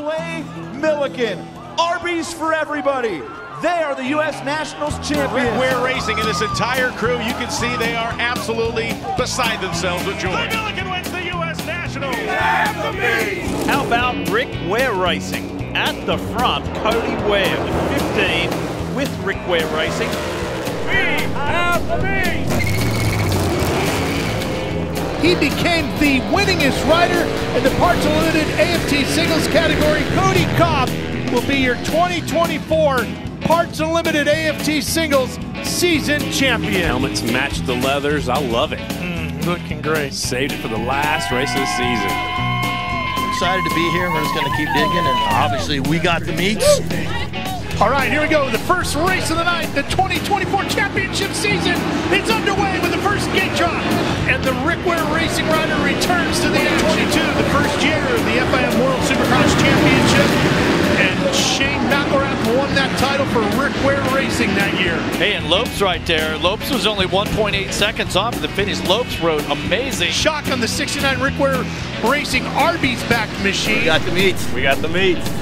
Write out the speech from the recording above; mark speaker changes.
Speaker 1: Clay Millican. Arby's for everybody. They are the U.S. Nationals champions.
Speaker 2: We're racing in this entire crew. You can see they are absolutely beside themselves with joy.
Speaker 3: Clay Millican wins the U.S. Nationals.
Speaker 4: How about Rick Ware Racing? At the front, Cody Ware with 15 with Rick Ware Racing.
Speaker 3: We have the meat.
Speaker 5: He became the winningest rider in the Parts Unlimited AFT singles category. Kody Kopp will be your 2024 Parts Unlimited AFT singles season champion.
Speaker 6: Helmets match the leathers. I love it.
Speaker 5: Mm, Looking great.
Speaker 6: Saved it for the last race of the season.
Speaker 7: Excited to be here. We're just going to keep digging, and obviously we got the meats.
Speaker 5: All right, here we go. The first race of the night, the 2024 championship season. It's underway with the first returns to the N22, the first year of the FIM World Supercross Championship. And Shane McElrath won that title for Rick Ware Racing that year.
Speaker 4: Hey, and Lopes right there. Lopes was only 1.8 seconds off of the finish. Lopes rode amazing.
Speaker 5: Shock on the 69 Rick Ware Racing Arby's back machine.
Speaker 7: We got the meat.
Speaker 6: We got the meats.